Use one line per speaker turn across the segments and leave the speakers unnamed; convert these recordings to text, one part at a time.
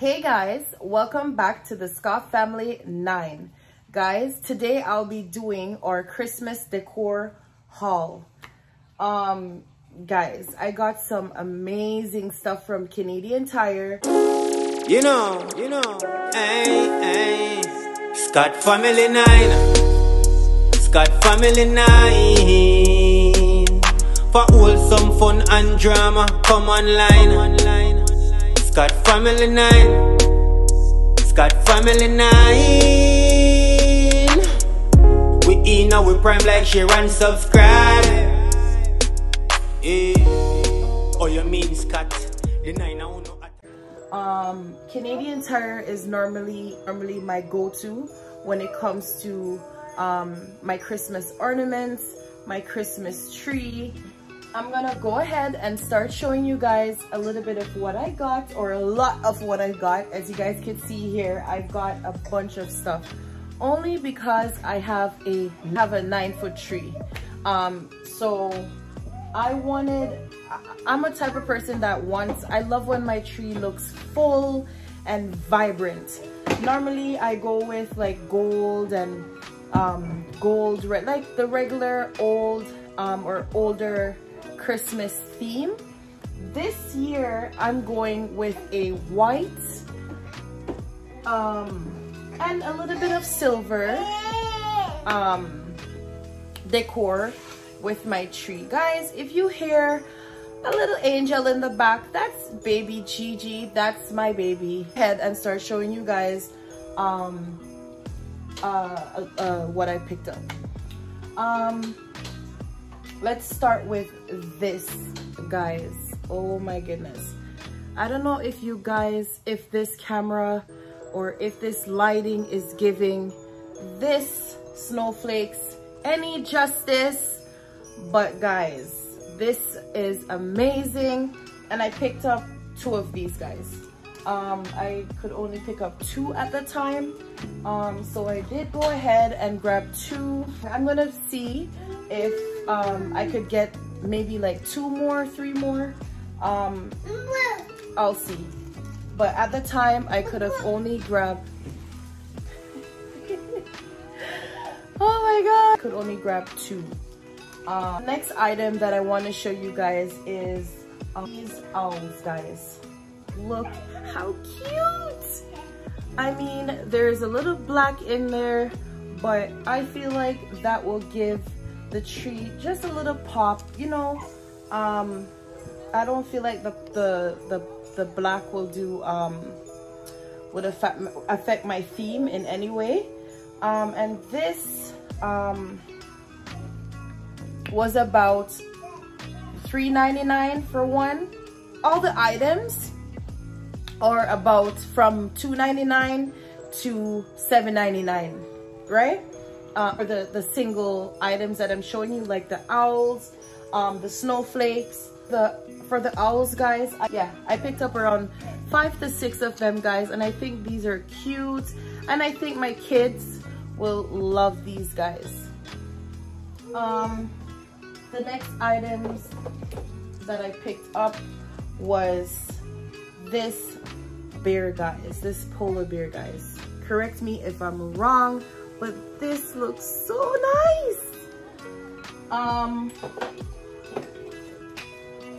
Hey guys, welcome back to the Scott Family 9. Guys, today I'll be doing our Christmas decor haul. Um, guys, I got some amazing stuff from Canadian Tire.
You know, you know, hey, hey. Scott Family 9. Scott Family 9. For wholesome fun and drama, come online. Scott Family 9. Scott Family 9. We in our prime like share and subscribe. Eh. Oh, you mean Scott? The 9 I
Um, Canadian Tire is normally normally my go-to when it comes to um, my Christmas ornaments, my Christmas tree. I'm gonna go ahead and start showing you guys a little bit of what I got or a lot of what I got. As you guys can see here, I've got a bunch of stuff only because I have a have a nine foot tree. Um, so I wanted, I'm a type of person that wants, I love when my tree looks full and vibrant. Normally I go with like gold and um, gold, red, like the regular old um, or older Christmas theme. This year I'm going with a white um, and a little bit of silver um, decor with my tree. Guys, if you hear a little angel in the back, that's baby Gigi. That's my baby. Head and start showing you guys um, uh, uh, uh, what I picked up. Um, let's start with this, guys. Oh my goodness. I don't know if you guys, if this camera or if this lighting is giving this snowflakes any justice but guys this is amazing and i picked up two of these guys um i could only pick up two at the time. Um so i did go ahead and grab two. I'm gonna see if um i could get maybe like two more three more. Um i'll see. But at the time I could have only grabbed oh my god. I could only grab two. Uh, next item that I want to show you guys is um, these owls guys look how cute. I mean there's a little black in there but I feel like that will give the tree just a little pop you know? Um I don't feel like the the the the black will do um would affect affect my theme in any way. Um and this um was about 3.99 for one. All the items are about from 2.99 to 7.99 right? Uh for the the single items that i'm showing you like the owls um the snowflakes the for the owls guys I, yeah i picked up around five to six of them guys and i think these are cute. And i think my kids will love these guys. Um the next items that i picked up was this bear guys this polar bear guys. Correct me if i'm wrong but this looks so nice. Um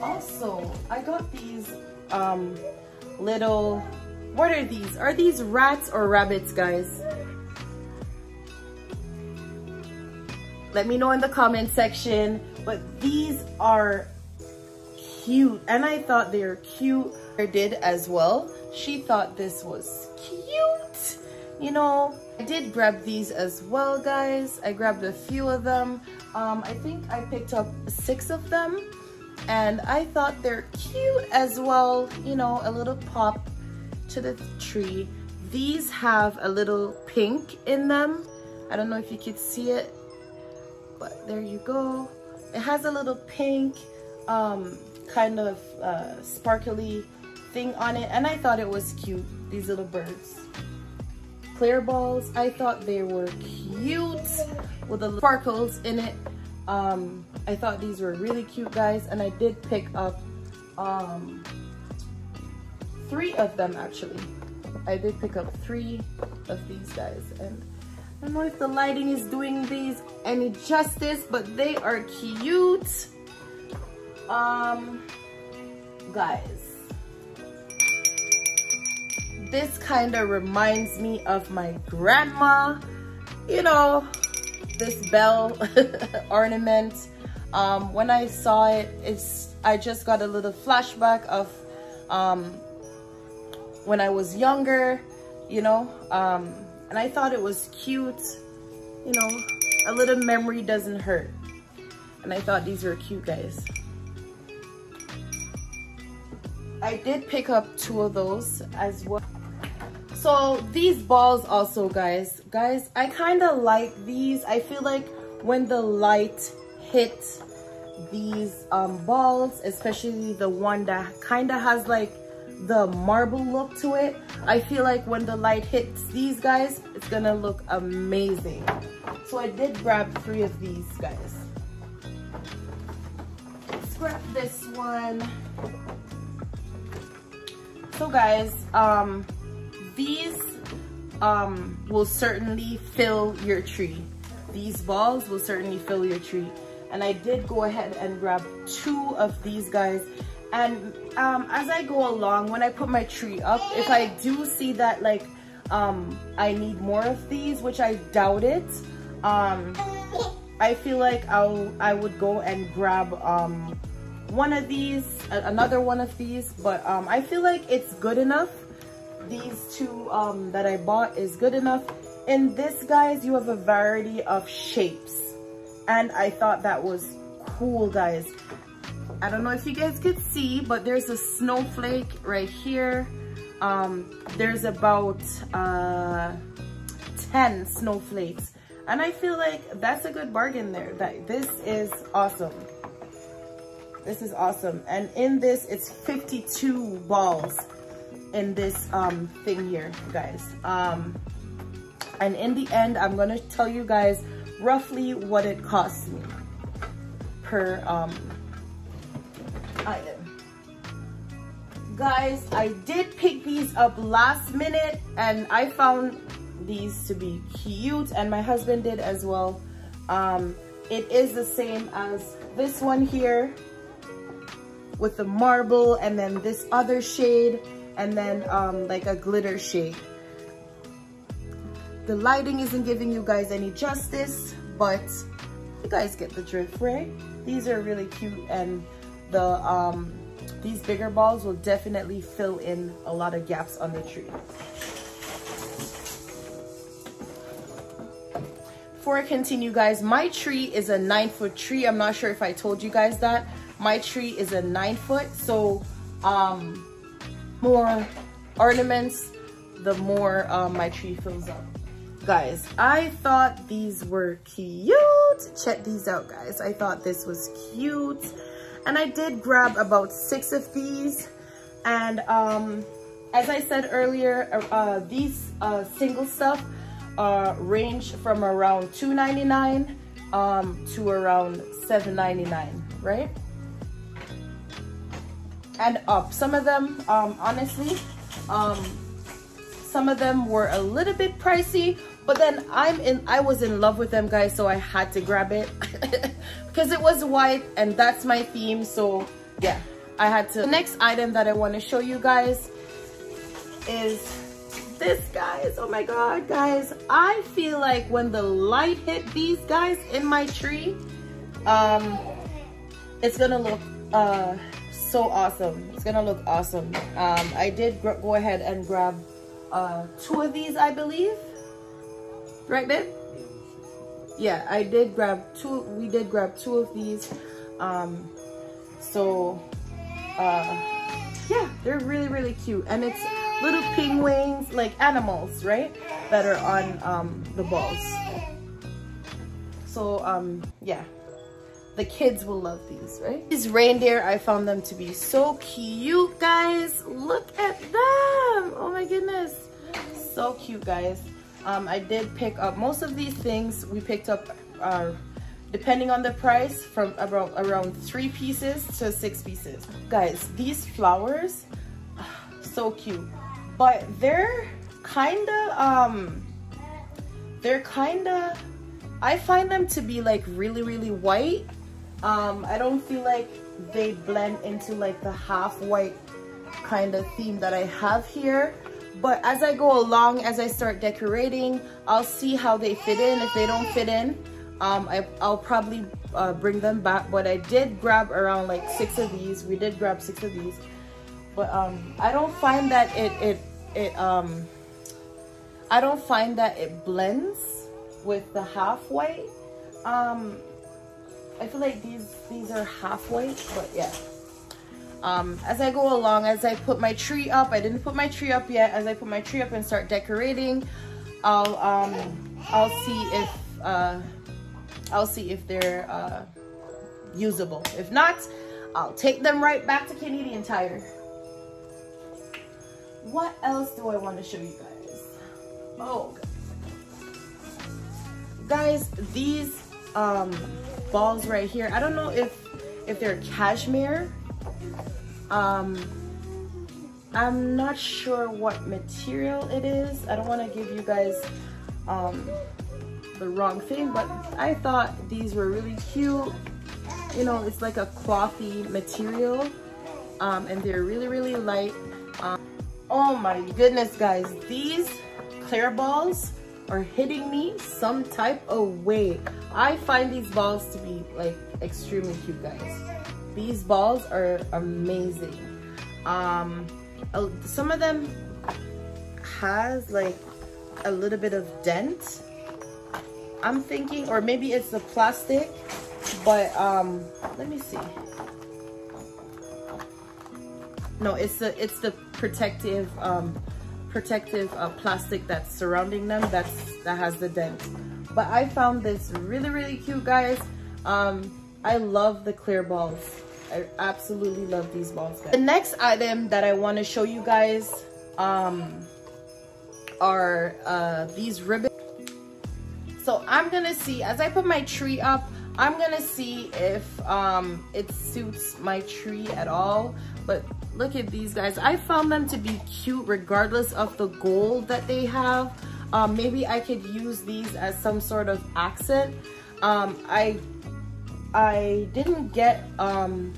also i got these um little what are these? Are these rats or rabbits guys? Let me know in the comment section but these are cute and i thought they were cute. I did as well she thought this was cute. You know i did grab these as well guys. I grabbed a few of them. Um i think i picked up six of them and I thought they're cute as well. You know a little pop to the tree. These have a little pink in them. I don't know if you could see it but there you go. It has a little pink um, kind of uh, sparkly thing on it and I thought it was cute these little birds. Clear balls I thought they were cute with the sparkles in it. Um, I thought these were really cute guys and I did pick up um, three of them actually. I did pick up three of these guys and I don't know if the lighting is doing these any justice, but they are cute. Um, guys, this kind of reminds me of my grandma. You know, this bell ornament. Um, when I saw it, it's I just got a little flashback of um, when I was younger, you know, um, and I thought it was cute. You know, a little memory doesn't hurt. And I thought these were cute, guys. I did pick up two of those as well. So these balls also, guys, guys, I kind of like these. I feel like when the light hit these um, balls, especially the one that kind of has like the marble look to it, I feel like when the light hits these guys, it's gonna look amazing. So I did grab three of these guys. Grab this one. So guys, um, these um, will certainly fill your tree. These balls will certainly fill your tree. And I did go ahead and grab two of these guys. And um, as I go along, when I put my tree up, if I do see that like um, I need more of these, which I doubt it, um, I feel like I'll, I would go and grab um, one of these, another one of these, but um, I feel like it's good enough these two um, that I bought is good enough. In this, guys, you have a variety of shapes. And I thought that was cool, guys. I don't know if you guys could see, but there's a snowflake right here. Um, there's about uh, 10 snowflakes. And I feel like that's a good bargain there. That This is awesome. This is awesome. And in this, it's 52 balls in this um, thing here, guys. Um, and in the end, I'm gonna tell you guys roughly what it costs me per um, item. Guys, I did pick these up last minute and I found these to be cute and my husband did as well. Um, it is the same as this one here with the marble and then this other shade and then um, like a glitter shade. The lighting isn't giving you guys any justice, but you guys get the drift, right? These are really cute and the um, these bigger balls will definitely fill in a lot of gaps on the tree. Before I continue guys, my tree is a nine foot tree. I'm not sure if I told you guys that. My tree is a nine foot, so um, more ornaments, the more um, my tree fills up. Guys, I thought these were cute. Check these out, guys. I thought this was cute. And I did grab about six of these. And um, as I said earlier, uh, uh these uh, single stuff uh, range from around $2.99 um, to around $7.99, right? And up. Some of them, um, honestly, um, some of them were a little bit pricey, but then I'm in, I was in love with them guys, so I had to grab it because it was white and that's my theme. So yeah, I had to. The next item that I want to show you guys is this guys. Oh my God, guys. I feel like when the light hit these guys in my tree, um, it's gonna look, uh, so awesome. It's gonna look awesome. Um, I did go ahead and grab uh, two of these, I believe. Right, babe? Yeah, I did grab two. We did grab two of these. Um, so, uh, yeah, they're really, really cute. And it's little penguins, like animals, right? That are on um, the balls. So, um, yeah, the kids will love these, right? These reindeer, I found them to be so cute, guys. Look at them. Oh my goodness. So cute, guys. Um, I did pick up most of these things. We picked up, uh, depending on the price, from around, around three pieces to six pieces. Guys, these flowers, so cute. but they're kind of um they're kind of I find them to be like really really white um I don't feel like they blend into like the half white kind of theme that I have here. But as I go along as I start decorating I'll see how they fit in. If they don't fit in um, I, will probably uh, bring them back. But I did grab around like six of these. We did grab six of these. But um, I don't find that it it it um I don't find that it blends with the half white. Um, I feel like these these are half white, but yeah. Um, as I go along, as I put my tree up, I didn't put my tree up yet. As I put my tree up and start decorating, I'll um, I'll see if uh, I'll see if they're uh, usable. If not, I'll take them right back to Canadian Tire. What else do I want to show you guys? Oh, guys, these um, balls right here, I don't know if if they're cashmere. Um, I'm not sure what material it is. I don't want to give you guys um, the wrong thing, but I thought these were really cute. You know, it's like a clothy material um, and they're really, really light. Um, Oh my goodness, guys. These clear balls are hitting me some type of way. I find these balls to be like extremely cute, guys. These balls are amazing. Um, some of them has like a little bit of dent. I'm thinking, or maybe it's the plastic, but um, let me see. No, it's the it's the protective um, protective uh, plastic that's surrounding them that's that has the dent. But I found this really really cute, guys. Um, I love the clear balls. I absolutely love these balls. Guys. The next item that I want to show you guys um, are uh, these ribbons. So I'm gonna see as I put my tree up. I'm gonna see if um, it suits my tree at all. But look at these guys. I found them to be cute regardless of the gold that they have. Um, maybe I could use these as some sort of accent. Um, I I didn't get um,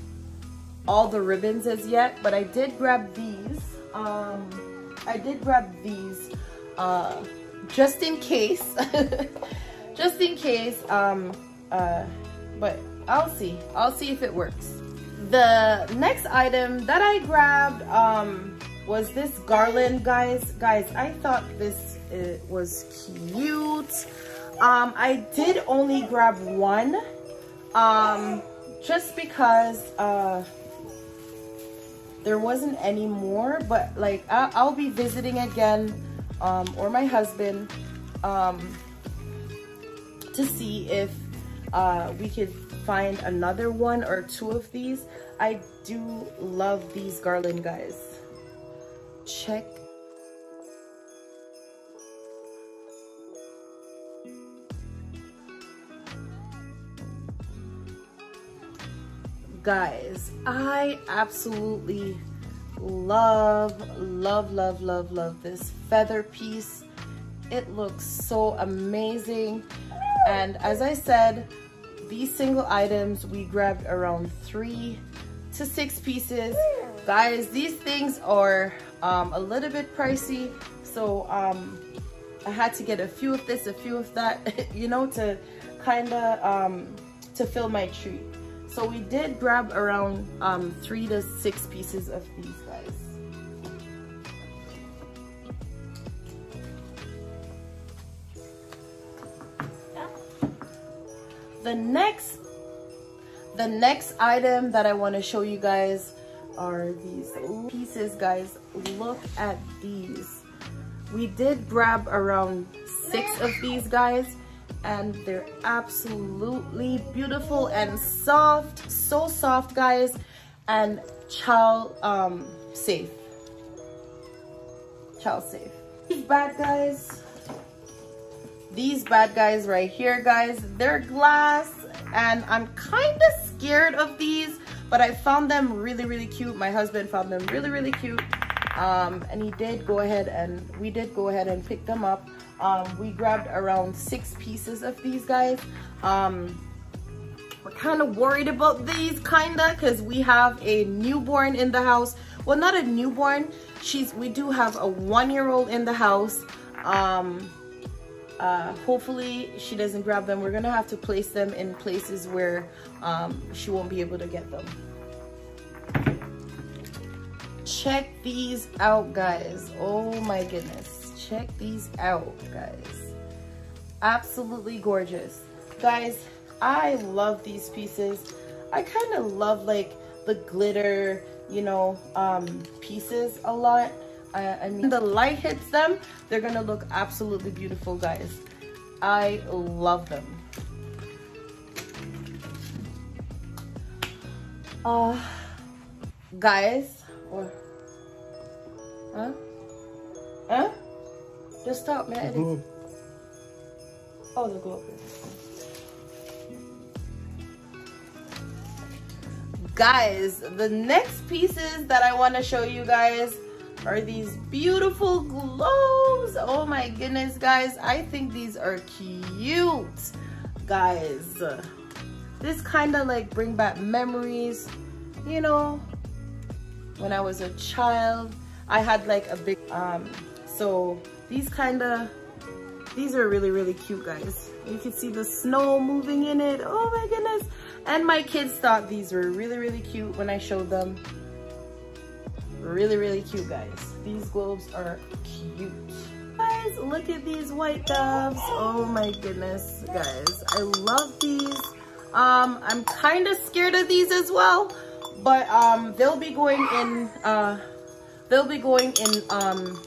all the ribbons as yet, but I did grab these. Um, I did grab these uh, just in case. just in case. Um, uh, but I'll see. I'll see if it works. The next item that I grabbed um, was this garland, guys. Guys, I thought this it was cute. Um, I did only grab one um, just because uh, there wasn't any more. But like, I I'll be visiting again um, or my husband um, to see if uh, we could find another one or two of these. I do love these garland guys. Check. Guys i absolutely love love love love love this feather piece. It looks so amazing. And as i said these single items, we grabbed around three to six pieces. Guys, these things are um, a little bit pricey. So um, I had to get a few of this, a few of that, you know, to kind of um, to fill my tree. So we did grab around um, three to six pieces of these guys. the next the next item that I want to show you guys are these pieces guys. Look at these. We did grab around six of these guys and they're absolutely beautiful and soft so soft guys and child um safe. Child safe. These bad guys these bad guys right here, guys, they're glass and I'm kind of scared of these, but I found them really, really cute. My husband found them really, really cute. um, and he did go ahead and we did go ahead and pick them up. Um, we grabbed around six pieces of these guys. Um, we're kind of worried about these kinda because we have a newborn in the house. Well not a newborn. She's we do have a one-year-old in the house. Um, uh, hopefully she doesn't grab them. We're gonna have to place them in places where um, she won't be able to get them check these out guys. Oh my goodness. Check these out guys. Absolutely gorgeous. Guys I love these pieces. I kind of love like the glitter you know um, pieces a lot. I, I mean the light hits them they're gonna look absolutely beautiful guys. I love them. Uh guys or huh? Huh? Just stop man.
Globe.
oh the globe guys the next pieces that i want to show you guys are these beautiful globes. Oh my goodness guys. I think these are cute guys. This kind of like bring back memories you know when i was a child i had like a big um so these kind of these are really really cute guys. You can see the snow moving in it. Oh my goodness. And my kids thought these were really really cute when i showed them. Really really cute guys. These globes are cute. Guys look at these white doves. Oh my goodness guys. I love these. Um i'm kind of scared of these as well but um they'll be going in uh they'll be going in um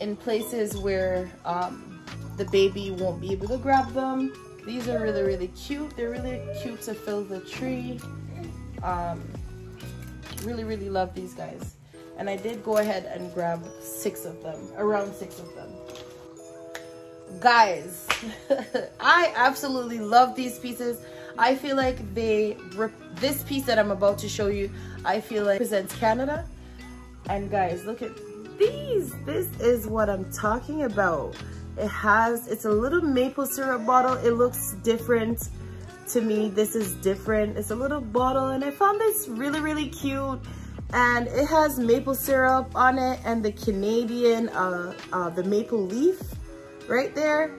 in places where um the baby won't be able to grab them. These are really really cute. They're really cute to fill the tree. Um really really love these guys. And I did go ahead and grab six of them around six of them. Guys I absolutely love these pieces. I feel like they this piece that I'm about to show you I feel like represents Canada and guys look at these. This is what I'm talking about. It has it's a little maple syrup bottle. It looks different to me. This is different. It's a little bottle and I found this really really cute. And it has maple syrup on it and the Canadian uh, uh, the maple leaf right there.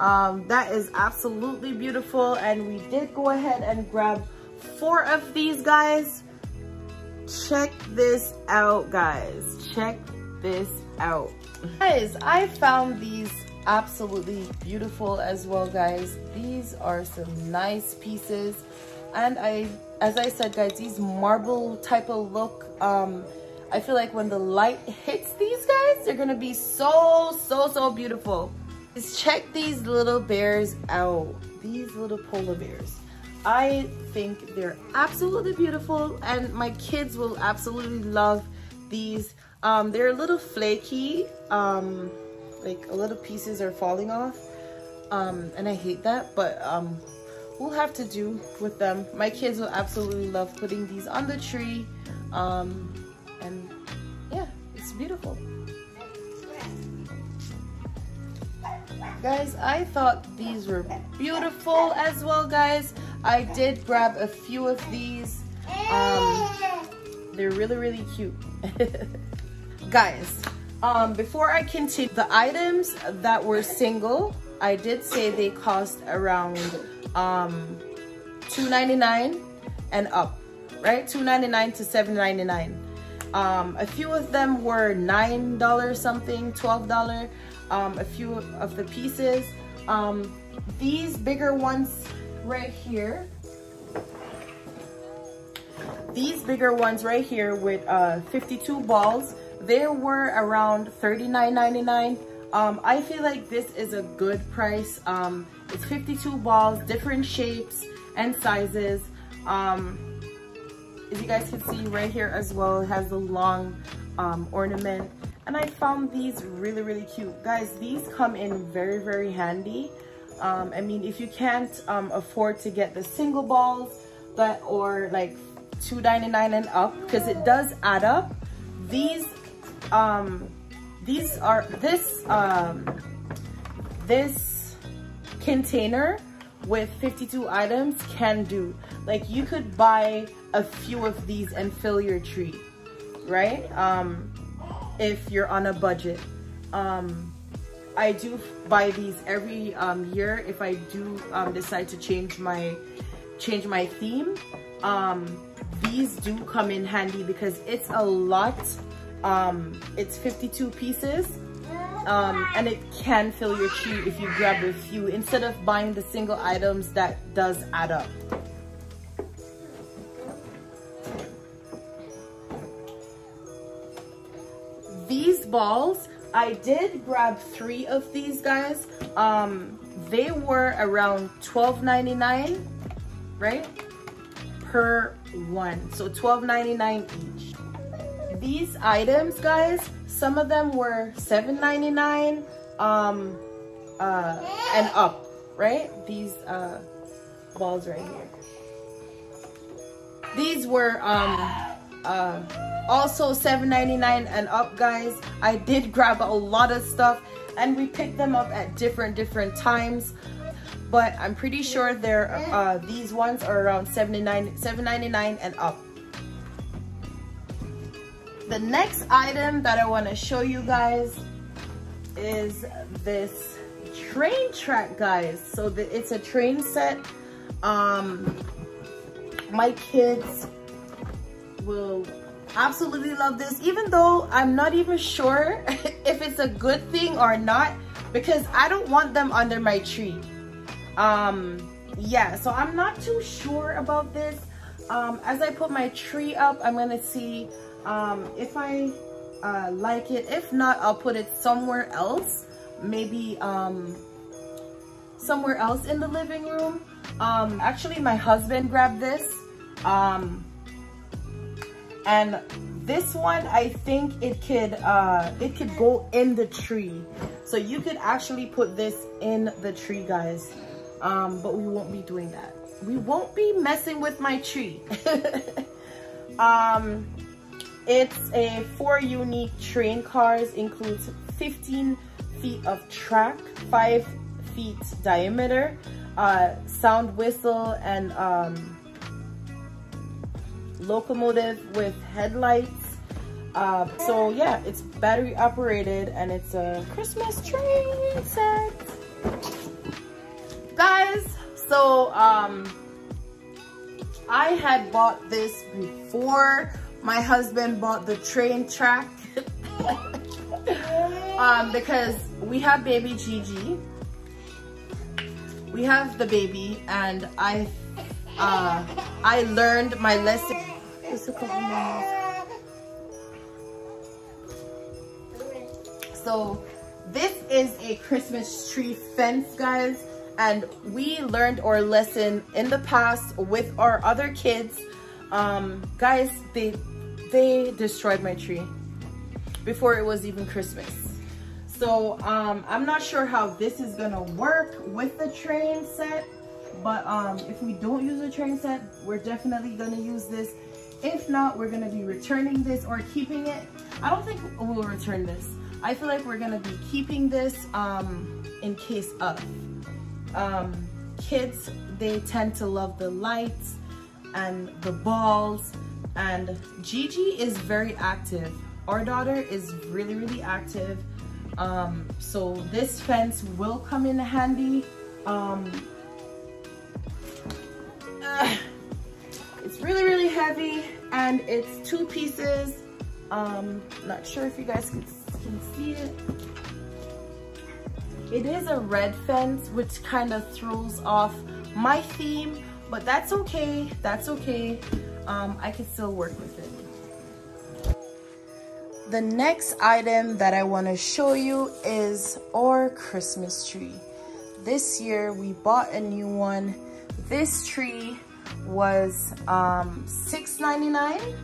Um, that is absolutely beautiful. And we did go ahead and grab four of these guys check this out guys. Check this out. Guys I found these absolutely beautiful as well guys. These are some nice pieces. And I as I said guys these marble type of look um I feel like when the light hits these guys they're gonna be so so so beautiful. Just check these little bears out. These little polar bears I think they're absolutely beautiful and my kids will absolutely love these. Um, they're a little flaky um, like a little pieces are falling off um, and I hate that but um, we'll have to do with them. My kids will absolutely love putting these on the tree um, and yeah it's beautiful. Guys I thought these were beautiful as well guys I did grab a few of these um, they're really really cute guys um, before I continue, the items that were single, I did say they cost around um, $2.99 and up, right? $2.99 to $7.99. Um, a few of them were $9 something, $12. Um, a few of the pieces. Um, these bigger ones right here, these bigger ones right here with uh, 52 balls, they were around $39.99 um, I feel like this is a good price. Um, it's 52 balls different shapes and sizes. Um, as you guys can see right here as well it has the long um, ornament. And I found these really really cute. Guys these come in very very handy um, I mean if you can't um, afford to get the single balls but or like $2.99 and up because it does add up these um, these are, this, um, this container with 52 items can do. Like you could buy a few of these and fill your tree, right? Um, if you're on a budget. Um, I do buy these every um, year if I do um, decide to change my change my theme. Um, these do come in handy because it's a lot. Um, it's 52 pieces um, and it can fill your tree if you grab a few instead of buying the single items that does add up. These balls, I did grab three of these guys. Um, they were around $12.99, right? Per one, so $12.99 each. These items, guys, some of them were $7.99 um, uh, and up, right? These uh, balls right here. These were um, uh, also $7.99 and up, guys. I did grab a lot of stuff and we picked them up at different, different times. But I'm pretty sure they're, uh, these ones are around $7.99 $7.99 and up. The next item that I want to show you guys is this train track, guys. So the, it's a train set. Um, my kids will absolutely love this, even though I'm not even sure if it's a good thing or not, because I don't want them under my tree. Um, yeah, so I'm not too sure about this. Um, as I put my tree up, I'm gonna see um, if I uh, like it. If not, I'll put it somewhere else. Maybe um, somewhere else in the living room. Um, actually, my husband grabbed this. Um, and this one, I think it could, uh, it could go in the tree. So you could actually put this in the tree, guys. Um, but we won't be doing that. We won't be messing with my tree. um, it's a four unique train cars, includes 15 feet of track, five feet diameter, uh, sound whistle, and um, locomotive with headlights. Uh, so yeah, it's battery operated and it's a Christmas train set. Guys, so um, I had bought this before my husband bought the train track um, because we have baby Gigi. We have the baby and I uh, I learned my lesson. So this is a Christmas tree fence, guys. And we learned our lesson in the past with our other kids. Um, guys, they they destroyed my tree before it was even Christmas. So um, I'm not sure how this is gonna work with the train set, but um, if we don't use a train set, we're definitely gonna use this. If not, we're gonna be returning this or keeping it. I don't think we'll return this. I feel like we're gonna be keeping this um, in case of. Um, kids, they tend to love the lights and the balls and Gigi is very active. Our daughter is really, really active. Um, so this fence will come in handy. Um, uh, really, really heavy and it's two pieces. Um, not sure if you guys can, can see it. It is a red fence, which kind of throws off my theme, but that's okay. That's okay um, I can still work with it. The next item that I want to show you is our Christmas tree. This year we bought a new one. This tree was um, $6.99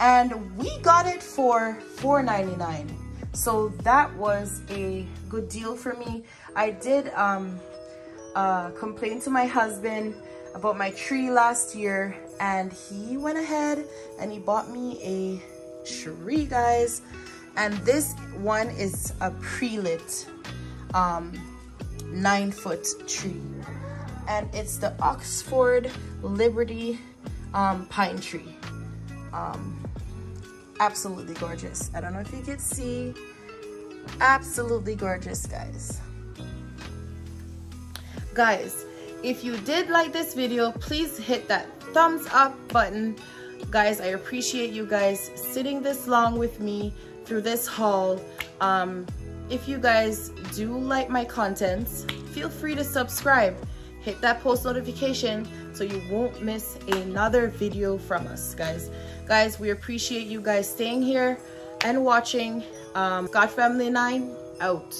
and we got it for $4.99. So that was a good deal for me. I did um, uh, complain to my husband about my tree last year and he went ahead and he bought me a tree guys and this one is a pre-lit um, nine foot tree and it's the Oxford Liberty um, pine tree. Um, absolutely gorgeous. I don't know if you can see. Absolutely gorgeous guys. Guys if you did like this video please hit that thumbs up button. Guys i appreciate you guys sitting this long with me through this haul. Um, if you guys do like my contents feel free to subscribe hit that post notification so you won't miss another video from us guys. Guys we appreciate you guys staying here and watching. Um, Scott Family 9 out